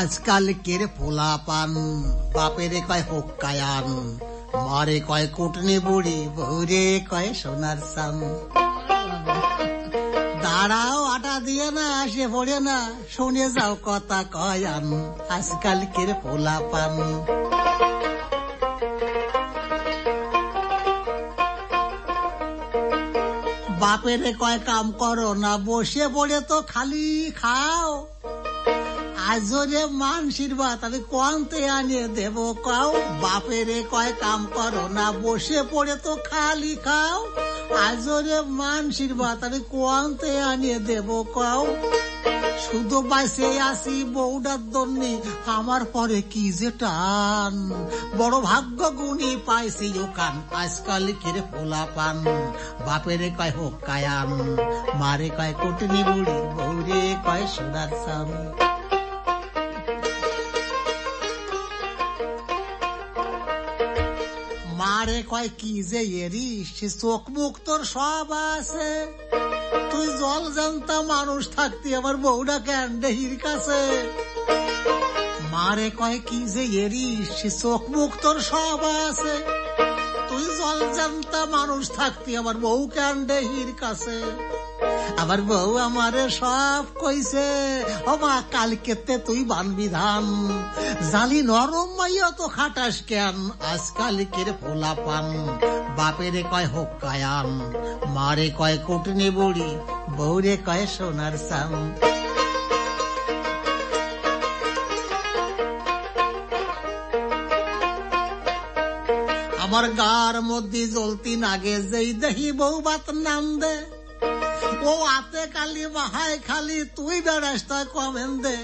আজকাল কের পোলা পান, বাপেরে কয় হোক্কায়ান মারে কয় কুটনি বুড়ি বৌরে কয় সোনার সান। দাঁড়াও, আটা দিয়ে না, আসে পড়ে না। শুনে যাও কথা কয়ান আজকাল কের পোলা পান বাপেরে কয় কাম করো না, বসে পড়ে তো খালি, খাও। আজরে মানসির ভাত আমি কোয়ান্তে আনিয়ে দেব কাও বাপেরে কয়, কাম করো না, বসে পড়ে তো খালি খাও। আজরে মানসির ভাত আমি কোয়ান্তে আনিয়ে দেব কাও শুধু বাসে আসি বৌডার দন্নি, আমার পরে কি যে টান। বড় ভাগ্য গুণী পাইছি ওখান, আজকাল কিরে পোলা পান। বাপেরে কয়, হোক কায়ান মারে কয়, কুটনি বুড়ি বৌরে কয় সোনার সাম। মারে কয় কি যে এরি সে চোখ মুখ তোর সব আছে। তুই জল জানতা মানুষ থাকতি আমার বউটা দেহির কাছে। মারে কয় কি যে এরিস সে চোখ মুখ তোর সব আছে। তুই জল জানতা মানুষ থাকতি আমার বউ ক্যান্ডেহির কাছে। আমার বউ আমারে সব কইছে, ও মা কালকেতে তুই বানবি ধান জালি নরম মাইয়া তো খাটাস কেন? আজকাল কের ফোলা পান। বাপেরে কয় হোক কায়ান, মারে কয় কুটনি বুড়ি, বউরে কয় সোনার সাম আমার গার মধ্যে জ্বলতি নাগে যেই দেহি বউ বাত নাম দে ও আতে কালি বাহায়, খালি তুই বেড়াস তাই কমেন দে?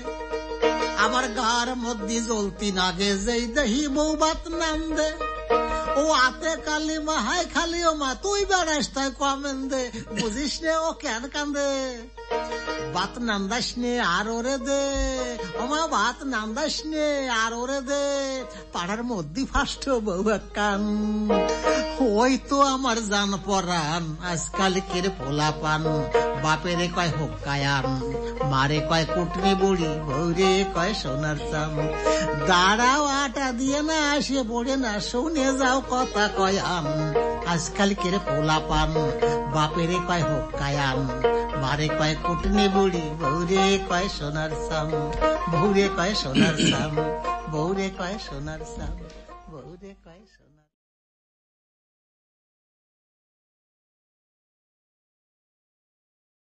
আমার গার মধ্যে জ্বলতি নাগে, যেই দেহি বউ বাত নাম দে। ও আতে কালি মাহায় খালি ও মা, তুই বেড়াস তাই কমেন দে? বুঝিস নে ও কেন কান্দে? বাত নান্দাস নে, আর ওরে দে। ওমা বাত নান্দাস নে, আর ওরে দে। পাড়ার মধ্যে ফাষ্ট বউ কান। ওই তো আমার জান পরান আজকাল কের পোলা পান? বাপেরে কয় হোক কায়ান মারে কয় কুটনি বুড়ি বৌরে কয় সোনার চাম দাঁড়াও আটা দিয়ে না আসে পড়ে না শুনে যাও কথা কয়ান আজকাল কের পোলা পান, বাপেরে কয় হোক কায়ান মারে কয় কুটনি বুড়ি বৌরে কয় সোনার সাম বৌরে কয় সোনার সাম বৌরে কয় সোনার সাম বৌরে কয় সোনার